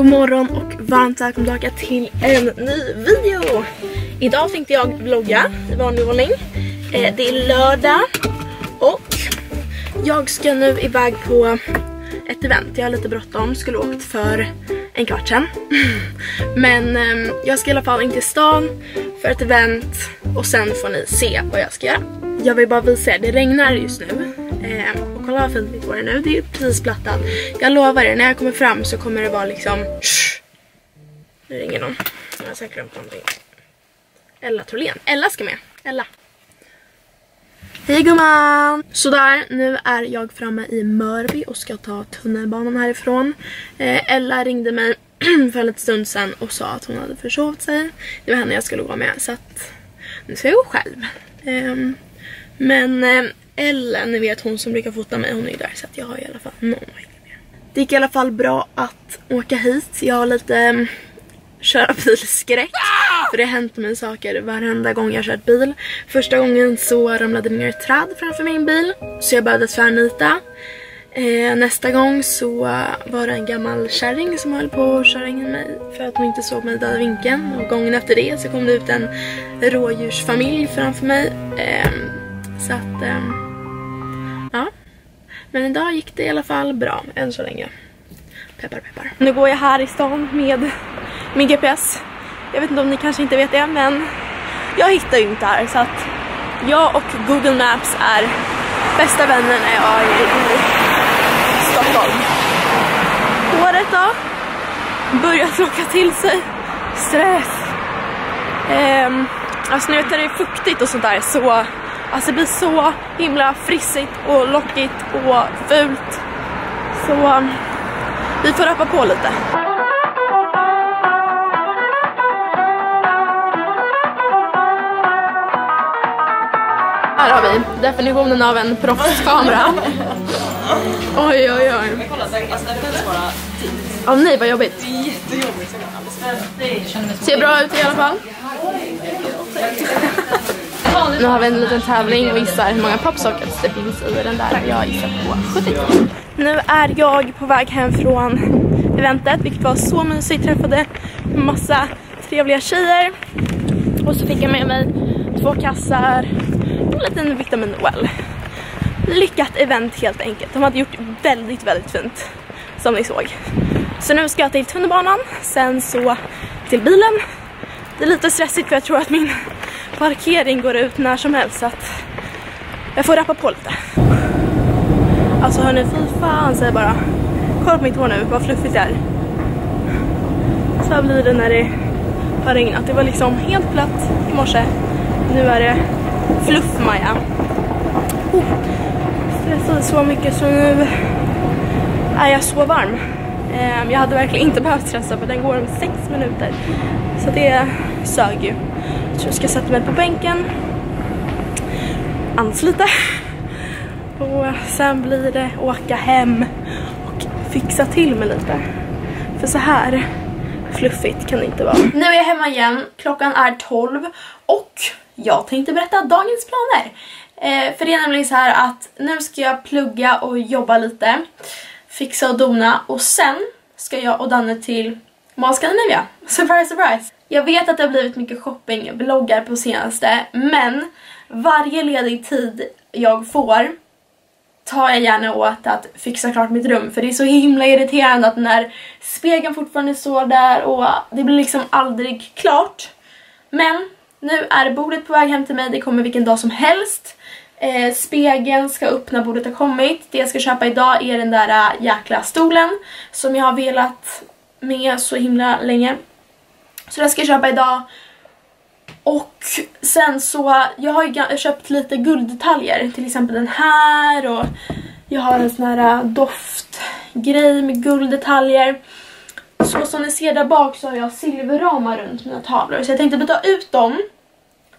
God morgon och varmt välkomna tillbaka till en ny video. Idag tänkte jag vlogga i vanlig ordning. Eh, det är lördag och jag ska nu iväg på ett event. Jag har lite bråttom, skulle åkt för en kvart sedan. Men eh, jag ska i alla fall in till stan för ett event och sen får ni se vad jag ska göra. Jag vill bara visa er, det regnar just nu. Eh, kolla vad fint mitt hår är nu, det är precis plattat. Jag lovar er, när jag kommer fram så kommer det vara liksom... Shh. Nu ringer någon. Jag har säkert glömt någonting. Ella Trolén. Ella ska med. Ella. Hej gumman! Sådär, nu är jag framme i Mörby och ska ta tunnelbanan härifrån. Eh, Ella ringde mig för en liten stund sedan och sa att hon hade försovit sig. Det var henne jag skulle gå med så att nu ska jag gå själv. Eh, men eh, Ellen, ni vet hon som brukar fota mig, hon är ju där så att jag har i alla fall någon att med. Det gick i alla fall bra att åka hit. Jag har lite um, köra bilskräck. För det har hänt mig saker varenda gång jag kört bil. Första gången så ramlade det ner ett träd framför min bil. Så jag behövde tvärnita. Eh, nästa gång så var det en gammal kärring som höll på att köra in mig för att hon inte såg mig i döda vinkeln. Och gången efter det så kom det ut en rådjursfamilj framför mig. Eh, så att, eh. Men idag gick det i alla fall bra, än så länge. Peppar peppar. Nu går jag här i stan med min GPS. Jag vet inte om ni kanske inte vet det, men jag hittar ju inte här så att jag och Google Maps är bästa vänner när jag är i Stockholm. Håret då? Börjar locka till sig stress. Ehm, alltså när det är fuktigt och sånt där så Alltså det blir så himla frissigt och lockigt och fult. Så vi får rappa på lite. Här har vi definitionen av en proffskamera. Oj, oj, oj. Åh oh, nej, vad jobbigt. Ser bra ut i alla fall. Nu har vi en liten tävling och gissar hur många popsockets det finns i den där. Jag gissar på 70. Nu är jag på väg hem från eventet, vilket var så mysigt. Träffade massa trevliga tjejer. Och så fick jag med mig två kassar och en liten vitamin well. Lyckat event helt enkelt. De hade gjort väldigt, väldigt fint som ni såg. Så nu ska jag till tunnelbanan, sen så till bilen. Det är lite stressigt för jag tror att min parkering går ut när som helst så att jag får rappa på lite. Alltså hörni, fy fan säger bara. Kolla på mitt hår nu, vad fluffigt det är. Så här blir det när det har regnat. Det var liksom helt platt i morse. Nu är det fluff-Maja. Oh, stressade så mycket så nu är jag så varm. Ehm, jag hade verkligen inte behövt stressa för den går om sex minuter. Så det sög ju. Så jag ska sätta mig på bänken. Andas lite. Och sen blir det åka hem och fixa till mig lite. För så här fluffigt kan det inte vara. Nu är jag hemma igen. Klockan är 12 och jag tänkte berätta dagens planer. Eh, för det är nämligen så här att nu ska jag plugga och jobba lite. Fixa och dona och sen ska jag och Danne till Mall Scandinavia. Surprise, surprise! Jag vet att det har blivit mycket shoppingbloggar på senaste, men varje ledig tid jag får tar jag gärna åt att fixa klart mitt rum för det är så himla irriterande att när spegeln fortfarande står där och det blir liksom aldrig klart. Men nu är bordet på väg hem till mig, det kommer vilken dag som helst. Eh, spegeln ska upp när bordet har kommit. Det jag ska köpa idag är den där eh, jäkla stolen som jag har velat med så himla länge. Så den ska jag köpa idag. Och sen så, jag har ju köpt lite gulddetaljer, till exempel den här och jag har en sån här äh, doftgrej med gulddetaljer. Så som ni ser där bak så har jag silverramar runt mina tavlor så jag tänkte byta ut dem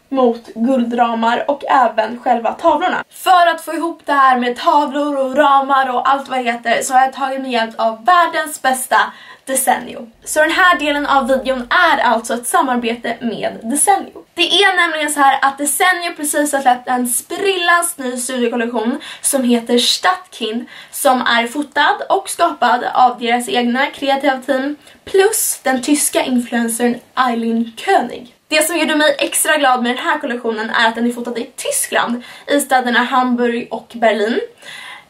mot guldramar och även själva tavlorna. För att få ihop det här med tavlor och ramar och allt vad det heter så har jag tagit med hjälp av världens bästa Desenio. Så den här delen av videon är alltså ett samarbete med Desenio. Det är nämligen så här att Desenio precis har släppt en sprillans ny studiokollektion som heter Statkin som är fotad och skapad av deras egna kreativa team plus den tyska influencern Eileen König. Det som gjorde mig extra glad med den här kollektionen är att den är fotad i Tyskland i städerna Hamburg och Berlin.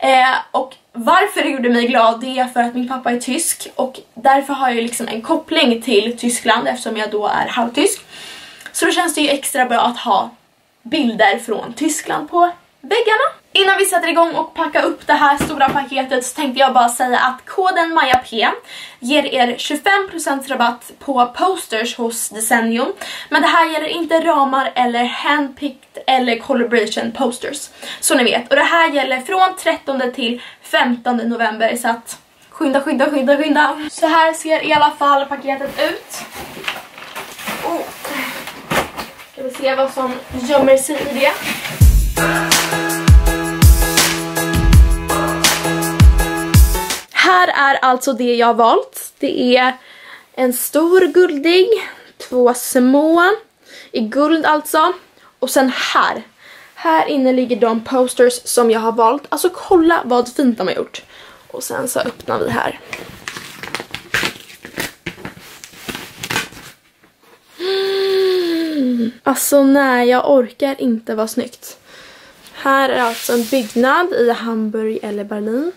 Eh, och varför det gjorde mig glad det är för att min pappa är tysk och därför har jag liksom en koppling till Tyskland eftersom jag då är halvtysk. Så då känns det ju extra bra att ha bilder från Tyskland på väggarna. Innan vi sätter igång och packar upp det här stora paketet så tänkte jag bara säga att koden MAJAP ger er 25% rabatt på posters hos Desennium. Men det här gäller inte ramar eller handpicked eller collaboration posters. Så ni vet. Och det här gäller från 13 till 15 november så att skynda, skynda, skynda, skynda. Så här ser i alla fall paketet ut. Oh. Ska vi se vad som gömmer sig i det. Här är alltså det jag har valt. Det är en stor guldig, två små, i guld alltså. Och sen här. Här inne ligger de posters som jag har valt. Alltså kolla vad fint de har gjort. Och sen så öppnar vi här. Mm. Alltså nej, jag orkar inte vara snyggt. Här är alltså en byggnad i Hamburg eller Berlin.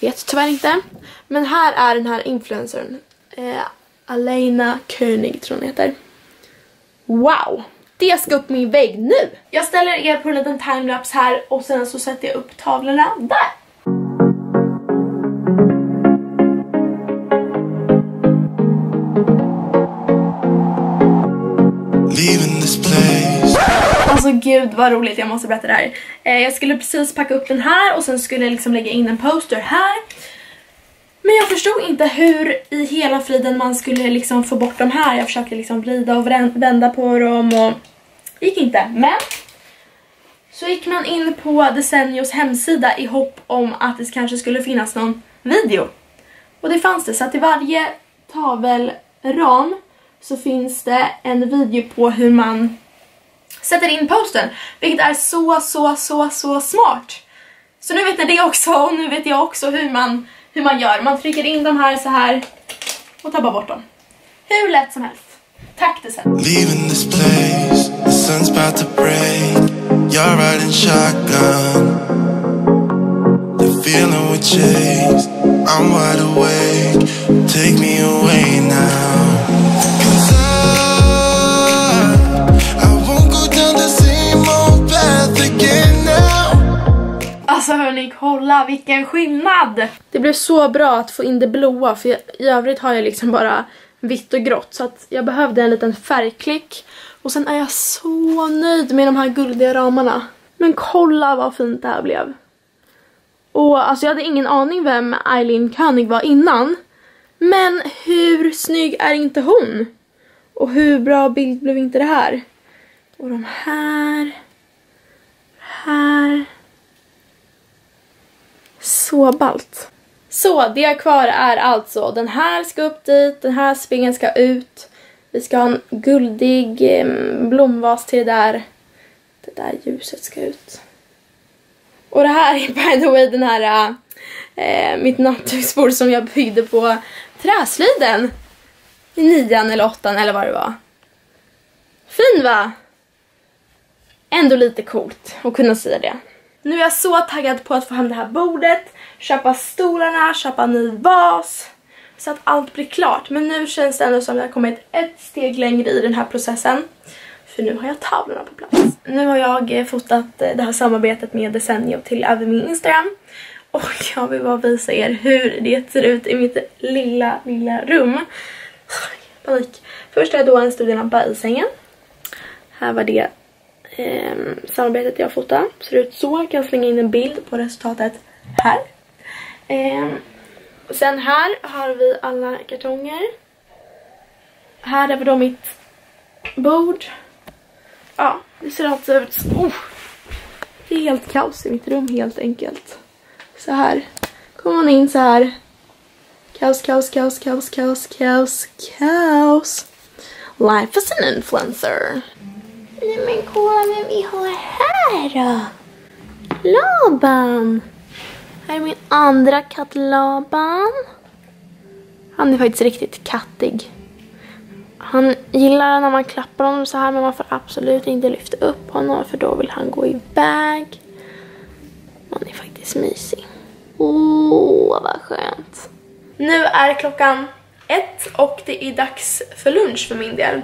Vet tyvärr inte. Men här är den här influencern. Eh, Alena König tror hon heter. Wow! Det ska upp min vägg nu! Jag ställer er på en liten timelapse här och sen så sätter jag upp tavlorna där. Alltså gud vad roligt, jag måste berätta det här. Eh, jag skulle precis packa upp den här och sen skulle jag liksom lägga in en poster här. Men jag förstod inte hur i hela friden man skulle liksom få bort de här. Jag försökte liksom vrida och vända på dem och det gick inte. Men så gick man in på Desennios hemsida i hopp om att det kanske skulle finnas någon video. Och det fanns det, så att i varje tavelram så finns det en video på hur man sätter in posten. Vilket är så, så, så, så smart. Så nu vet ni det också och nu vet jag också hur man, hur man gör. Man trycker in de här så här och tar bara bort dem. Hur lätt som helst. Tack detsamma. Leaving this place, the sun's about to break. You're riding shotgun. The feeling we chase, I'm wide awake. Take me away now. Alltså hörni, kolla vilken skillnad! Det blev så bra att få in det blåa för i övrigt har jag liksom bara vitt och grått så att jag behövde en liten färgklick. Och sen är jag så nöjd med de här guldiga ramarna. Men kolla vad fint det här blev. Och alltså jag hade ingen aning vem Eileen König var innan. Men hur snygg är inte hon? Och hur bra bild blev inte det här? Och de här. Här. Så ballt. Så det kvar är alltså den här ska upp dit, den här spegeln ska ut. Vi ska ha en guldig blomvas till det där. Det där ljuset ska ut. Och det här är by the way den här eh, eh, mitt nattduksbord som jag byggde på träsliden. I nian eller åttan eller vad det var. Fin va? Ändå lite coolt att kunna säga det. Nu är jag så taggad på att få hem det här bordet, köpa stolarna, köpa ny vas. Så att allt blir klart. Men nu känns det ändå som att jag har kommit ett steg längre i den här processen. För nu har jag tavlorna på plats. Nu har jag eh, fotat eh, det här samarbetet med Desenio till över min Instagram. Och jag vill bara visa er hur det ser ut i mitt lilla, lilla rum. Panik. Först har jag då en studielampa i sängen. Här var det eh, samarbetet jag fotar. Ser ut så. Jag kan slänga in en bild på resultatet här. Eh, sen här har vi alla kartonger. Här är då mitt bord. Ja, det ser alltså ut. Oh, det är helt kaos i mitt rum helt enkelt. Så här kommer man in så här. Kaos, kaos, kaos, kaos, kaos, kaos, kaos. Life as an influencer. Nej men kolla vem vi har här då. Laban. Här är min andra katt Laban. Han är faktiskt riktigt kattig. Han gillar när man klappar honom så här men man får absolut inte lyfta upp honom för då vill han gå iväg. Han är faktiskt mysig. Åh, oh, vad skönt. Nu är klockan ett och det är dags för lunch för min del.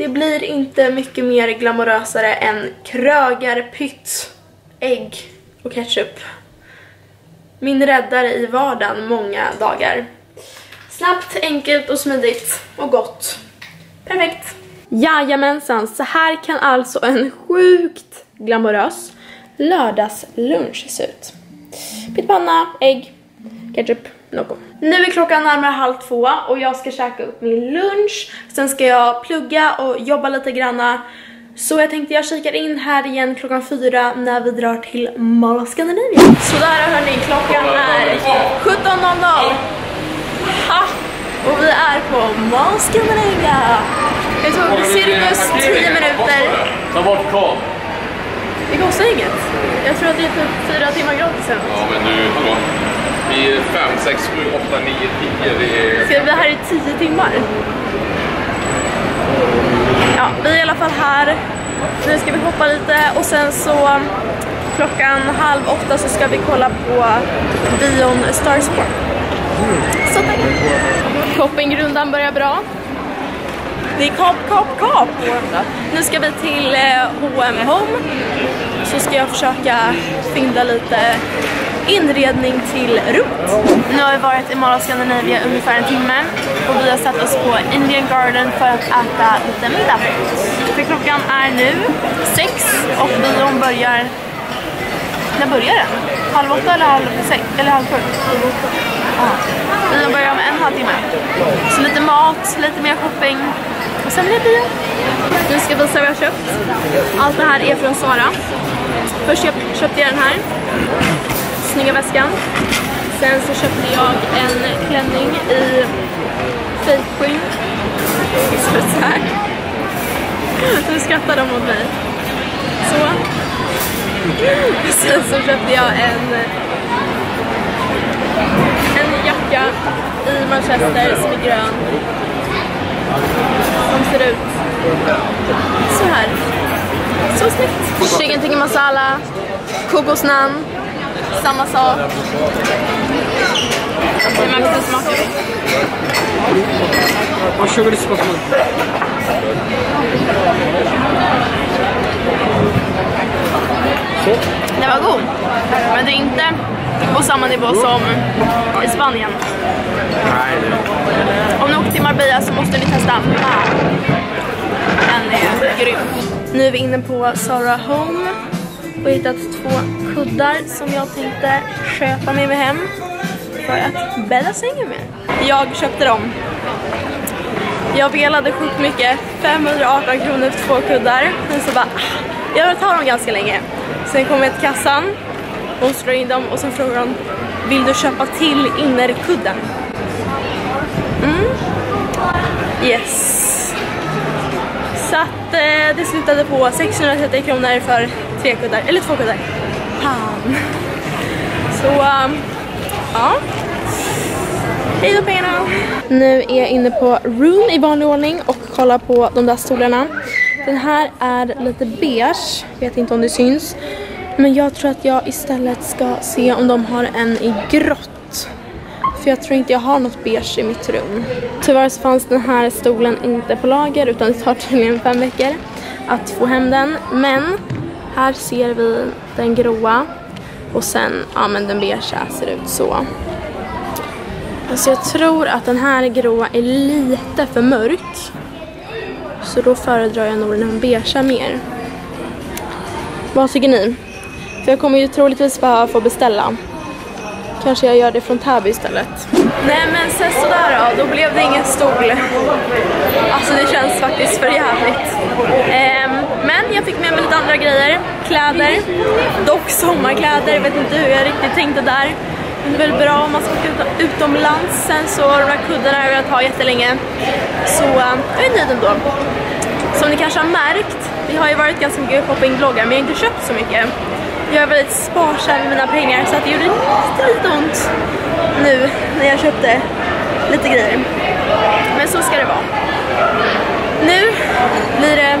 Det blir inte mycket mer glamorösare än krögarpytt, ägg och ketchup. Min räddare i vardagen många dagar. Snabbt, enkelt och smidigt och gott. Perfekt. Jajamensan, så här kan alltså en sjukt glamorös lördagslunch se ut. Pyttipanna, ägg, ketchup, något. Nu är klockan närmare halv två och jag ska käka upp min lunch. Sen ska jag plugga och jobba lite granna. Så jag tänkte jag kikar in här igen klockan fyra när vi drar till Mall of Scandinavia. Sådär hörni, klockan är 17.00. Ha! Och vi är på Mall of Scandinavia. Det tog cirkus 10 minuter. Ta bort kod. Det kostar inget. Jag tror att det är typ fyra timmar gratis Ja, men du, hallå. Vi är 5, 6, 7, 8, 9, 10. Det är... Ska vi här i 10 timmar? Ja, vi är i alla fall här. Nu ska vi hoppa lite och sen så klockan halv åtta så ska vi kolla på bion Starsport. Så tack! Shoppingrundan börjar bra. Det är kap, kap, kap! Nu ska vi till H&M Home. Så ska jag försöka fynda lite inredning till ROT. Nu har vi varit i Mall of Scandinavia ungefär en timme och vi har satt oss på Indian Garden för att äta lite middag. För klockan är nu sex och bion börjar... När börjar den? Halv åtta eller halv sex? Eller halv sju? Bion börjar om en halvtimme. Så lite mat, lite mer shopping och sen blir det bio. Nu ska vi visa vad jag har köpt. Allt det här är från Sara. Först köpte jag den här snygga väskan. Sen så köpte jag en klänning i fejkskinn. Så här. Nu skrattar de åt mig. Så. Sen så köpte jag en en jacka i manchester som är grön. Som ser ut så här. Så snyggt. Chicken tikka masala, kokosnaan, samma sak. Det märks det smakar. This supposed Det var god. Men det är inte på samma nivå som i Spanien. Om ni åker till Marbella så måste ni testa. Den är grym. Nu är vi inne på Zara Home och hittat två kuddar som jag tänkte köpa med mig hem för att bädda sängen med. Jag köpte dem. Jag velade sjukt mycket, 518 kronor för två kuddar. Men så bara, ah, jag vill ta dem ganska länge. Sen kom jag till kassan, hon slår in dem och sen frågar hon, vill du köpa till innerkudden? Mm. Yes. Så att eh, det slutade på 630 kronor för tre kuddar, eller två kuddar. Fan. Så, um, ja. Hej då pengarna! Nu är jag inne på Room i vanlig ordning och kollar på de där stolarna. Den här är lite beige, vet inte om det syns. Men jag tror att jag istället ska se om de har en i grått. För jag tror inte jag har något beige i mitt rum. Tyvärr så fanns den här stolen inte på lager utan det tar tydligen fem veckor att få hem den. Men här ser vi den gråa och sen, ja men den beigea ser ut så. Alltså jag tror att den här gråa är lite för mörk. Så då föredrar jag nog den beigea mer. Vad tycker ni? För jag kommer ju troligtvis bara få beställa. Kanske jag gör det från Täby istället. Nej men sen sådär då, då blev det ingen stol. Alltså det känns faktiskt för jävligt. Ehm, men jag fick med mig lite andra grejer. Kläder. Dock sommarkläder, jag vet inte hur jag riktigt tänkte där. Det är väl bra om man ska åka utomlands. Sen så de här kuddarna har jag velat ha jättelänge. Så eh, jag är nöjd ändå. Som ni kanske har märkt, vi har ju varit ganska mycket shoppingbloggar men jag har inte köpt så mycket. Jag är väldigt sparsam med mina pengar så att det gjorde lite, lite ont nu när jag köpte lite grejer. Men så ska det vara. Nu blir det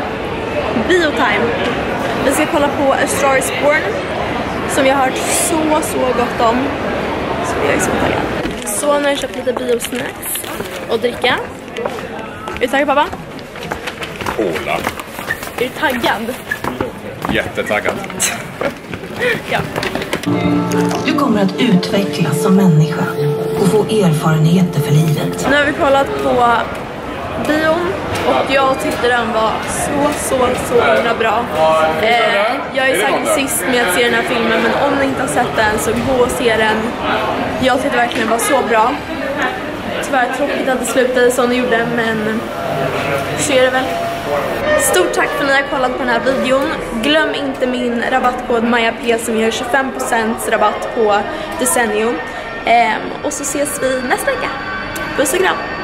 biotime. Vi ska kolla på A Star is Born som jag har hört så, så gott om. Så jag är så taggad. Så nu har jag köpt lite biosnacks och dricka. Är du taggad pappa? Cola. Är du taggad? Jättetaggad. Ja. Du kommer att utvecklas som människa och få erfarenheter för livet. Nu har vi kollat på bion och jag tyckte den var så, så, så himla bra. Eh, jag är säkert sist med att se den här filmen men om ni inte har sett den så gå och se den. Jag tyckte verkligen den var så bra. Tyvärr tråkigt att det slutade som det gjorde men så är det väl. Stort tack för att ni har kollat på den här videon. Glöm inte min rabattkod MAJAP som ger 25% rabatt på Desenio. Ehm, och så ses vi nästa vecka. Puss och kram!